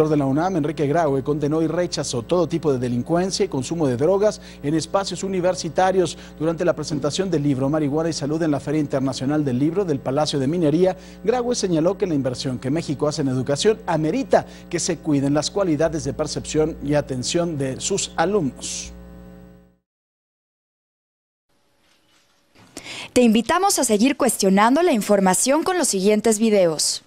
rector de la UNAM, Enrique Graue, condenó y rechazó todo tipo de delincuencia y consumo de drogas en espacios universitarios durante la presentación del libro Marihuana y Salud en la Feria Internacional del Libro del Palacio de Minería. Graue señaló que la inversión que México hace en educación amerita que se cuiden las cualidades de percepción y atención de sus alumnos. Te invitamos a seguir cuestionando la información con los siguientes videos.